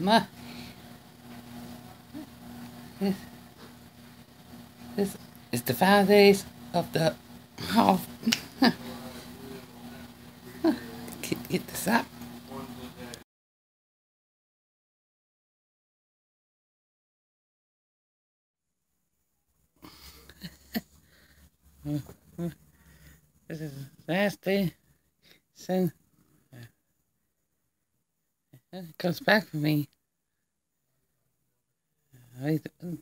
Ma. This, this is the five days of the half. get, get this up. This is day. Sin it comes back for me.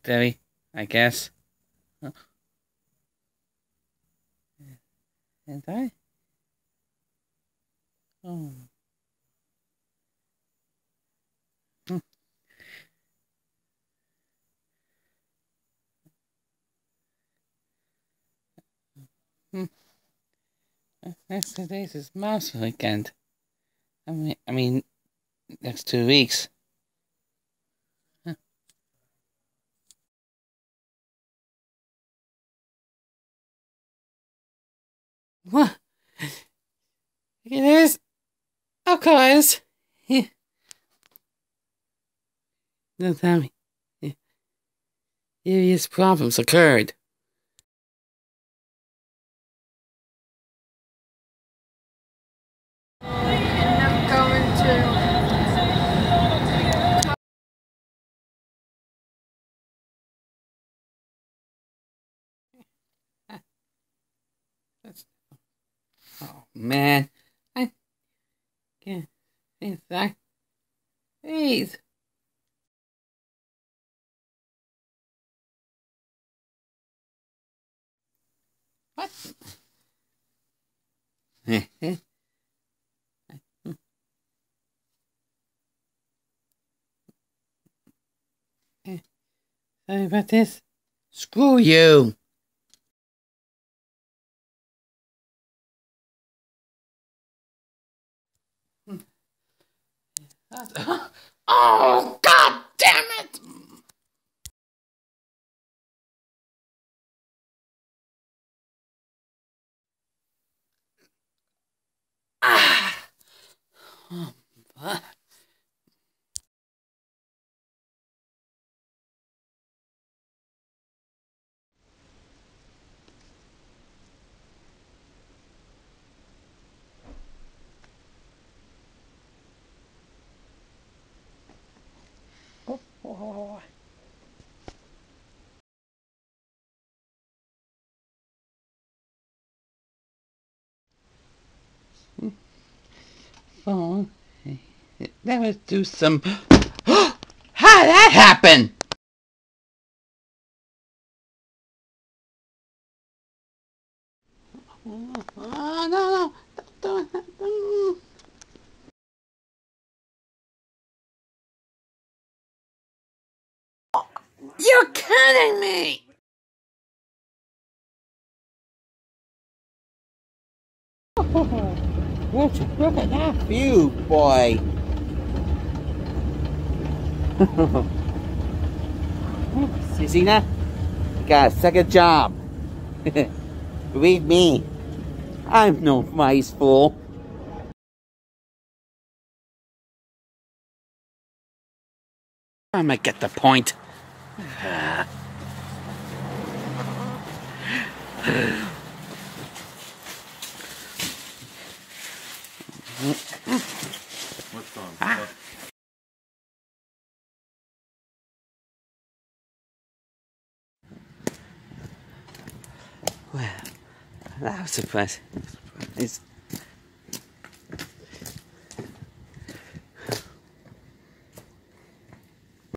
Debbie, I guess. And I? Oh. Hmm. Hmm. Next two days is Mouse weekend. I mean, I mean, next two weeks. What? It is. Of course. No, tell me. Serious problems occurred. Oh man, I can't inside. Please. What? Sorry about this. Screw you. oh, god damn it! Ah! Oh, but... Oh. Phone. Let us do some. How did that happen? Oh, no, no. Don't, don't, don't. You're kidding me! Look, look at that view, boy! you see that? Got a second job. Believe me, I'm no mice fool. I might get the point. What's? Ah. Well, that was a surprise. It's